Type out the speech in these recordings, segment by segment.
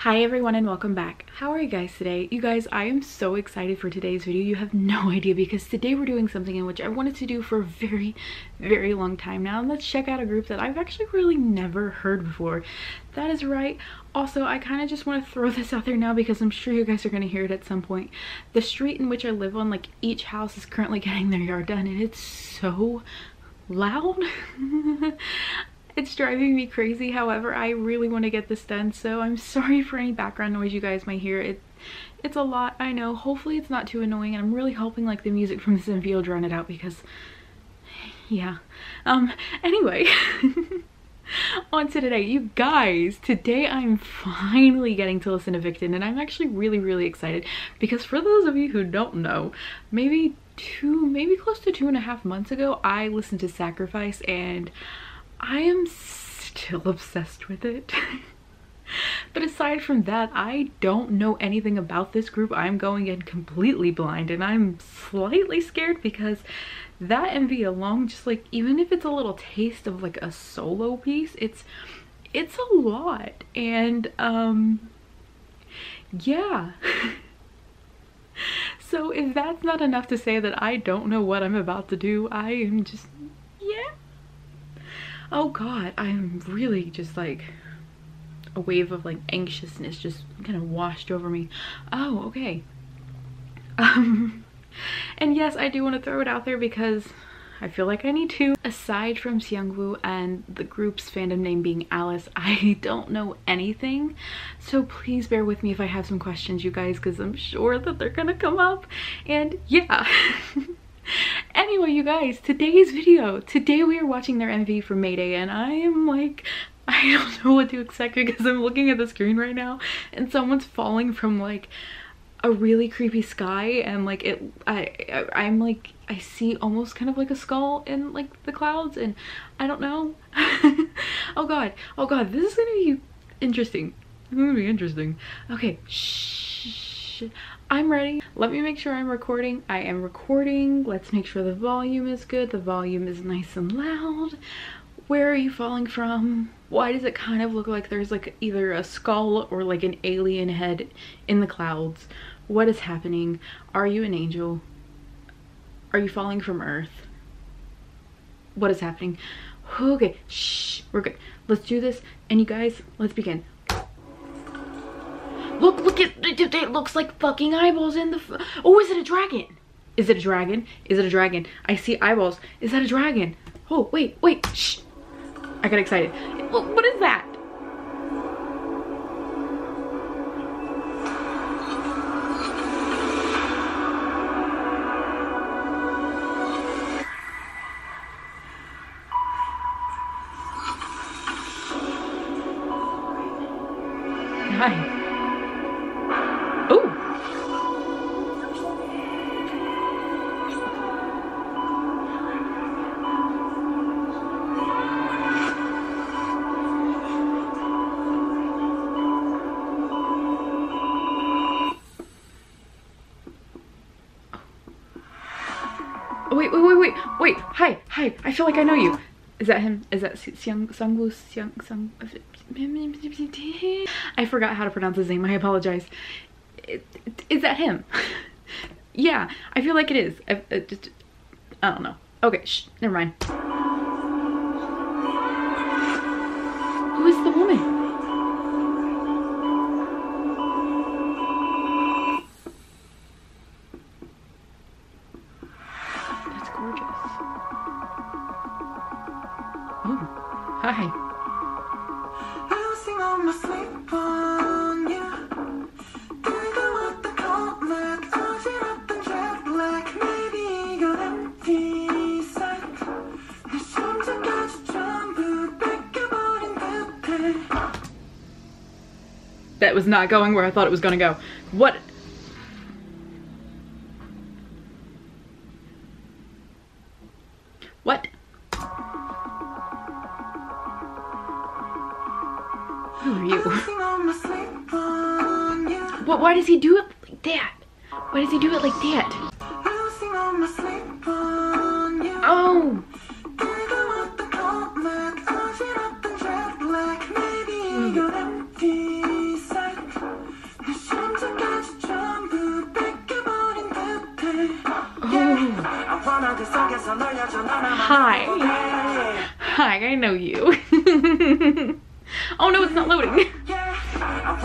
Hi everyone and welcome back. How are you guys today? You guys, I am so excited for today's video. You have no idea because today we're doing something in which I wanted to do for a very, very long time now. And let's check out a group that I've actually really never heard before. That is right. Also, I kind of just want to throw this out there now because I'm sure you guys are going to hear it at some point. The street in which I live on, like each house is currently getting their yard done and it's so loud. It's driving me crazy. However i really want to get this done so i'm sorry for any background noise you guys might hear. It it's a lot i know. Hopefully it's not too annoying and i'm really hoping like the music from this video drown it out because yeah. Um anyway on to today. You guys today i'm finally getting to listen to victon and i'm actually really really excited because for those of you who don't know maybe two maybe close to two and a half months ago i listened to sacrifice and I am still obsessed with it. but aside from that, I don't know anything about this group. I'm going in completely blind and I'm slightly scared because that MV alone, just like, even if it's a little taste of like a solo piece, it's, it's a lot. And, um, yeah. so if that's not enough to say that I don't know what I'm about to do, I am just, yeah oh god i'm really just like a wave of like anxiousness just kind of washed over me oh okay um and yes i do want to throw it out there because I feel like I need to. Aside from Seungwoo and the group's fandom name being Alice, I don't know anything. So please bear with me if I have some questions, you guys, because I'm sure that they're gonna come up. And yeah. anyway you guys today's video. Today we are watching their mv for mayday and i am like i don't know what to expect because i'm looking at the screen right now and someone's falling from like a really creepy sky and like it I, I i'm like i see almost kind of like a skull in like the clouds and i don't know. Oh god. Oh god this is gonna be interesting. It's gonna be interesting. Okay shh I'm ready. Let me make sure I'm recording. I am recording. Let's make sure the volume is good. The volume is nice and loud. Where are you falling from? Why does it kind of look like there's like either a skull or like an alien head in the clouds? What is happening? Are you an angel? Are you falling from earth? What is happening? Okay, shh, we're good. Let's do this. And you guys, let's begin. Look, at it. It looks like fucking eyeballs in the. oh, is it a dragon? Is it a dragon? Is it a dragon? I see eyeballs. Is that a dragon? Oh, wait, wait. Shh. I got excited. What is that? Hi. I feel like I know you. Is that him? Is that Seung Sungwoo Seung Sung? I forgot how to pronounce his name. I apologize. Is that him? yeah, I feel like it is. I, I, uh, just, I don't know. Okay, shh, never mind. That was not going where I thought it was gonna go. What? but why does he do it like that? Why does he do it like that? Oh! oh. Hi. Hi, I know you. oh no, it's not loading.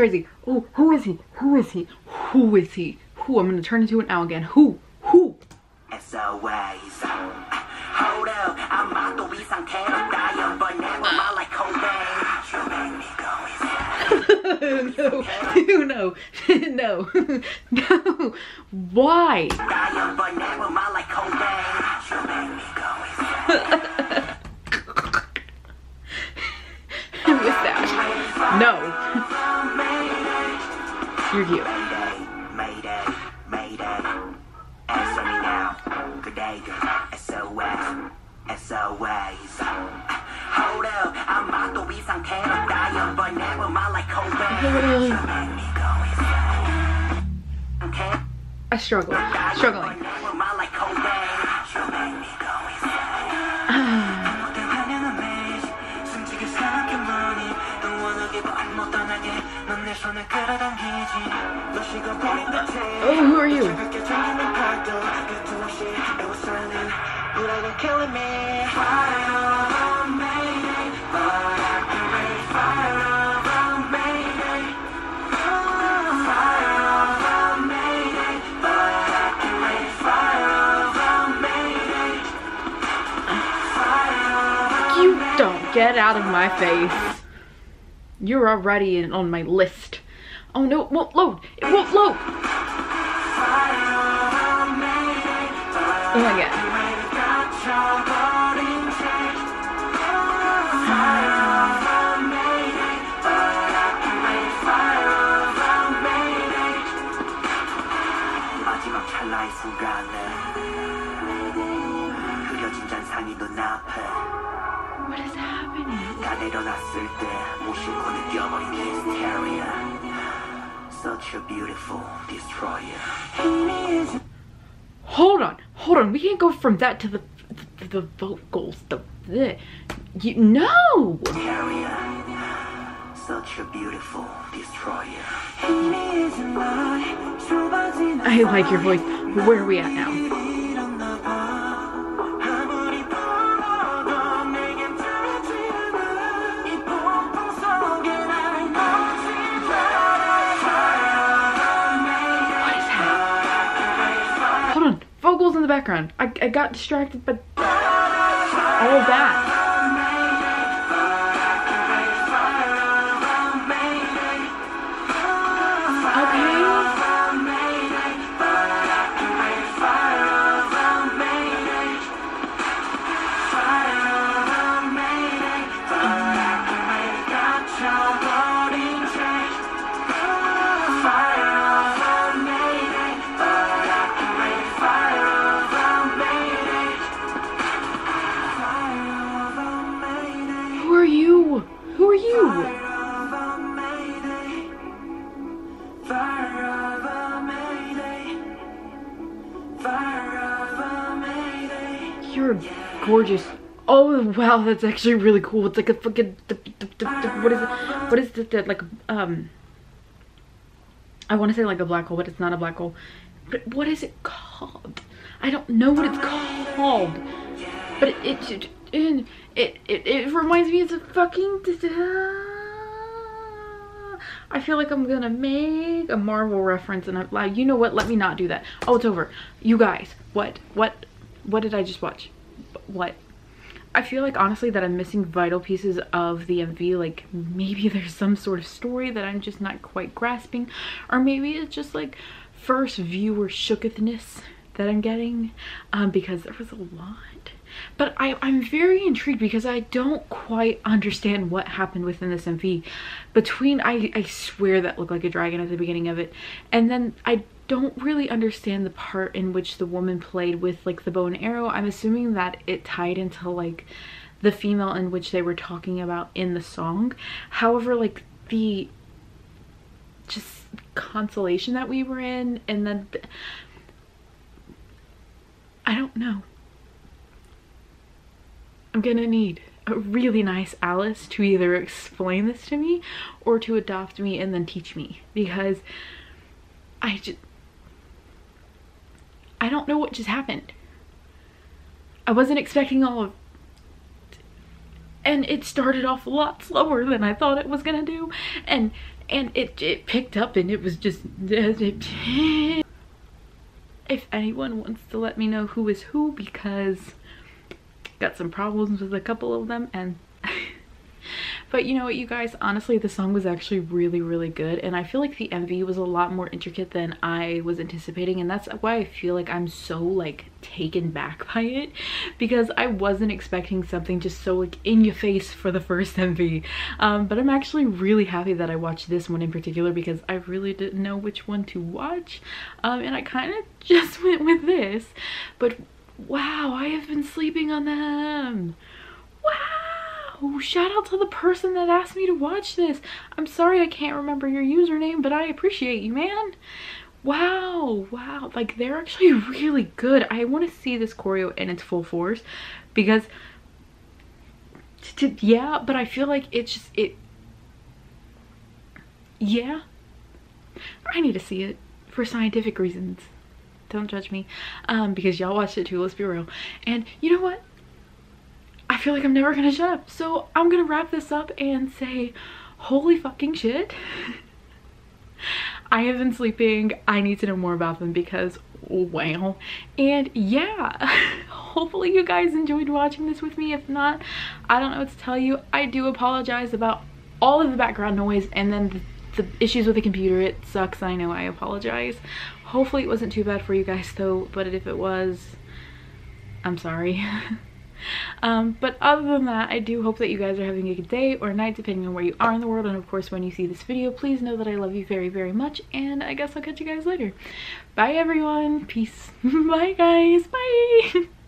crazy. Who is he? Who is he? Who is he? Who? I'm gonna turn into an owl again. Who? Who? As. Hold up, I'm about to be some canada, but never my like Cobain. You no, no, no, no. Why? no you're you. Mayday, mayday, answer me now. Good day. SOS, SOS. Hold up, I'm about to be some kind of dying, but never my like I struggle, struggling. Oh, who are you? You don't get out of my face. You're already on my list. Oh no, it won't load. It won't load. Oh my god. What is happening? Such a beautiful destroyer Hold on, hold on. We can't go from that to the the, the vocals. The, the you no. Hysteria Such a beautiful destroyer I like your voice. Where are we at now? In the background. I, I got distracted by all that. Gorgeous. Oh wow, that's actually really cool. It's like a fucking what is it? What is it? Like um, I want to say like a black hole, but it's not a black hole. But what is it called? I don't know what it's called. But it it it it, it, it reminds me of the fucking. I feel like I'm gonna make a Marvel reference and I'm like, you know what? Let me not do that. Oh, it's over. You guys, what, what, what did I just watch? What? I feel like honestly that I'm missing vital pieces of the MV like maybe there's some sort of story that I'm just not quite grasping. Or maybe it's just like first viewer shookethness that I'm getting um, because there was a lot. But I, I'm very intrigued because I don't quite understand what happened within this MV between I, I swear that looked like a dragon at the beginning of it. And then I don't really understand the part in which the woman played with like the bow and arrow. I'm assuming that it tied into like the female in which they were talking about in the song. However, like the just consolation that we were in and then I don't know. I'm gonna need a really nice Alice to either explain this to me or to adopt me and then teach me because I just I don't know what just happened. I wasn't expecting all of and it started off a lot slower than I thought it was gonna do and and it, it picked up and it was just if anyone wants to let me know who is who because got some problems with a couple of them and but you know what you guys? Honestly the song was actually really really good and i feel like the mv was a lot more intricate than i was anticipating and that's why i feel like i'm so like taken back by it because i wasn't expecting something just so like in your face for the first mv um, but i'm actually really happy that i watched this one in particular because i really didn't know which one to watch um, and i kind of just went with this. But wow i have been sleeping on them. Wow Oh, shout out to the person that asked me to watch this. I'm sorry I can't remember your username, but I appreciate you, man. Wow, wow. Like, they're actually really good. I want to see this choreo in its full force because, yeah, but I feel like it's just, it, yeah. I need to see it for scientific reasons. Don't judge me um, because y'all watched it too, let's be real. And you know what? Feel like I'm never gonna shut up. So I'm gonna wrap this up and say, holy fucking shit. I have been sleeping. I need to know more about them because wow. And yeah, hopefully you guys enjoyed watching this with me. If not, I don't know what to tell you. I do apologize about all of the background noise and then the, the issues with the computer. It sucks, I know, I apologize. Hopefully it wasn't too bad for you guys though, but if it was, I'm sorry. Um, but other than that, I do hope that you guys are having a good day or night depending on where you are in the world. And of course, when you see this video, please know that I love you very, very much. And I guess I'll catch you guys later. Bye everyone. Peace. Bye guys. Bye.